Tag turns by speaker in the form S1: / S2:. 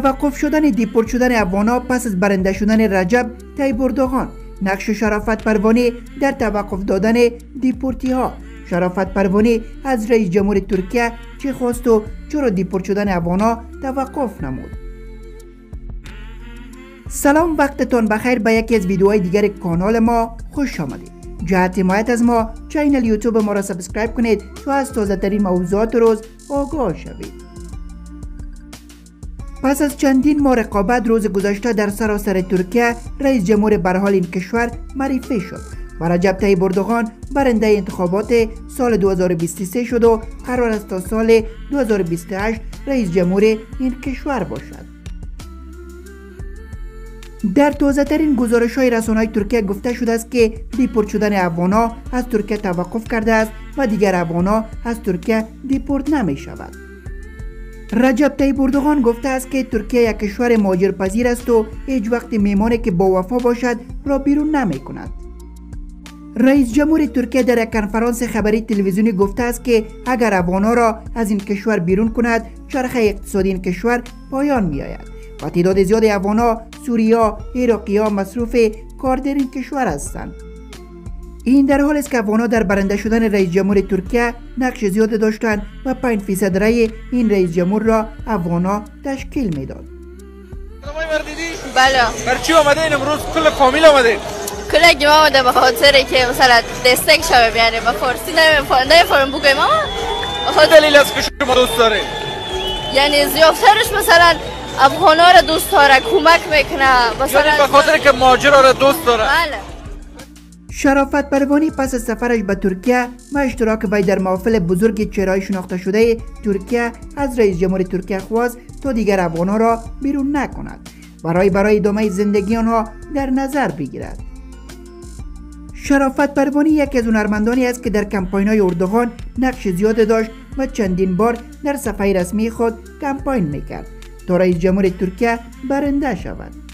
S1: توقف شدن دیپورت شدن افغانا پس از برنده شدن رجب طیب نقش شرافت پروانی در توقف دادن دیپورتی ها شرافت پروانی از رئیس جمهور ترکیه چه خواست و چرا دیپورت شدن افغانا توقف نمود. سلام وقتتان بخیر. به یکی از ویدیوهای دیگر کانال ما خوش آمدید. جهت حمایت از ما channel یوتیوب ما را subscribe کنید تا از تازه ترین موضوعات روز آگاه شوید. پس از چندین ماه رقابت روز گذشته در سراسر ترکیه رئیس جمهور برحال این کشور معرفی شد و رجب طیب اردوغان برنده انتخابات سال 2023 شد و قرار است تا سال 2028 رئیس جمهور این کشور باشد در توزه ترین گزارش های رسانه ترکیه گفته شده است که دیپورت شدن افغانا از ترکیه توقف کرده است و دیگر افغانا از ترکیه دیپورت نمی شود. رجب طیب اردوغان گفته است که ترکیه یک کشور مهاجر پذیر است و هیچ وقت میمانی که با وفا باشد را بیرون نمی کند. رئیس جمهور ترکیه در یک کنفرانس خبری تلویزیونی گفته است که اگر افغانا را از این کشور بیرون کند چرخه اقتصادی این کشور پایان می آید و تعداد زیاد افغانا سوریا عراقی مصروف کار در این کشور هستند این در حال است که افغانا در برنده شدن رئیس جمهور ترکیه نقش زیاد داشتند و 5 فیصد رأی این رئیس جمهور را افغانا تشکیل می‌داد.
S2: بله.
S3: بر چی آمده این امروز؟ کل فامیل آمده.
S2: کل ما آمده به خاطر که مثلا دستک شو بیاره با فارسی نمیفهم بگوی ما
S3: دلیل است که شما دوست داره
S2: یعنی زیافترش مثلا افغانا را دوست داره کمک می‌کنه مثلا
S3: یعنی به خاطر که ماجرا را دوست داره.
S2: بله.
S1: شرافت پروانی پس از سفرش به ترکیه و اشتراک وی در محافل بزرگ چهرهای شناخته شده ترکیه از رئیس جمهور ترکیه خواست تا دیگر افغانها را بیرون نکند. برای برای ادامه زندگی آنها در نظر بگیرد. شرافت پروانی یکی از هنرمندانی است که در کمپاین های اردوغان نقش زیاد داشت و چندین بار در صفحه رسمی خود کمپاین می‌کرد تا رئیس جمهور ترکیه برنده شود.